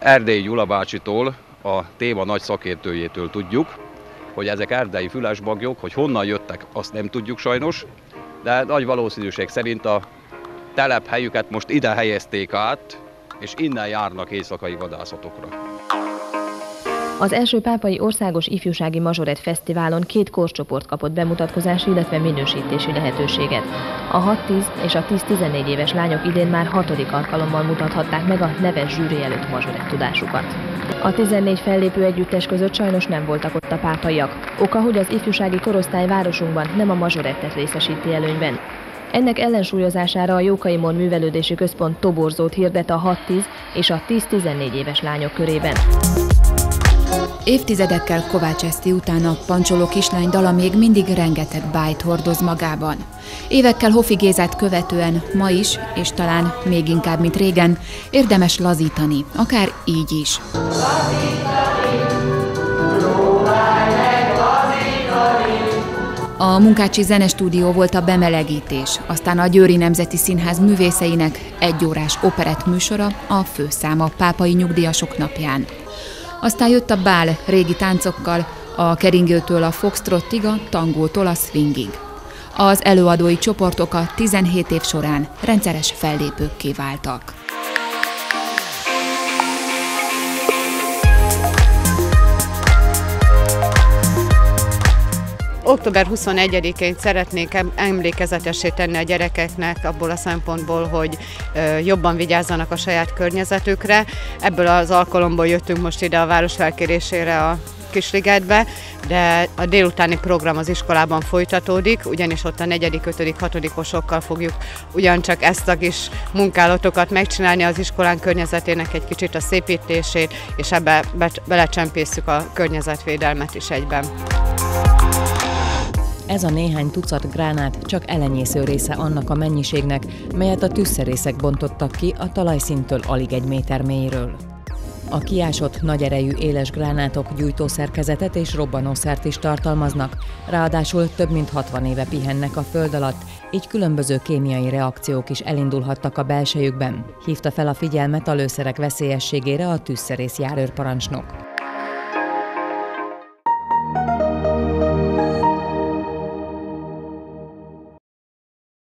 Erdély Gyula bácsitól, a téma nagy szakértőjétől tudjuk, hogy ezek erdei fülesbagyok, hogy honnan jöttek, azt nem tudjuk sajnos, de nagy valószínűség szerint a telephelyüket most ide helyezték át, és innen járnak éjszakai vadászatokra. Az első pápai országos ifjúsági mazsoret fesztiválon két korcsoport kapott bemutatkozási, illetve minősítési lehetőséget. A 6-10 és a 10-14 éves lányok idén már hatodik alkalommal mutathatták meg a neves zsűri előtt mazsoret tudásukat. A 14 fellépő együttes között sajnos nem voltak ott a pápaiak. Oka, hogy az ifjúsági korosztály városunkban nem a mazsorettet részesíti előnyben. Ennek ellensúlyozására a Jókaimon Művelődési Központ toborzót hirdet a 6-10 és a 10-14 éves lányok körében. Évtizedekkel Kovács Eszti után a pancsoló kislány dala még mindig rengeteg bájt hordoz magában. Évekkel Hofi Gézát követően ma is, és talán még inkább, mint régen, érdemes lazítani, akár így is. A Munkácsi Zenestúdió volt a bemelegítés, aztán a Győri Nemzeti Színház művészeinek egyórás operett műsora a főszáma Pápai Nyugdíjasok napján. Aztán jött a bál régi táncokkal, a keringőtől a foxtrottig, a tangótól a swingig. Az előadói csoportok a 17 év során rendszeres fellépőkké váltak. Október 21-én szeretnék emlékezetessé tenni a gyerekeknek abból a szempontból, hogy jobban vigyázzanak a saját környezetükre. Ebből az alkalomból jöttünk most ide a város felkérésére a Kisligetbe, de a délutáni program az iskolában folytatódik, ugyanis ott a 4., 5., 6. osokkal fogjuk ugyancsak ezt a kis munkálatokat megcsinálni, az iskolán környezetének egy kicsit a szépítését, és ebbe belecsempészük a környezetvédelmet is egyben. Ez a néhány tucat gránát csak elenyésző része annak a mennyiségnek, melyet a tűzszerészek bontottak ki a talajszintől alig egy méter mélyről. A kiásott nagy erejű éles gránátok gyújtószerkezetet és robbanószert is tartalmaznak, ráadásul több mint 60 éve pihennek a föld alatt, így különböző kémiai reakciók is elindulhattak a belsejükben. Hívta fel a figyelmet a lőszerek veszélyességére a tűzszerész járőrparancsnok.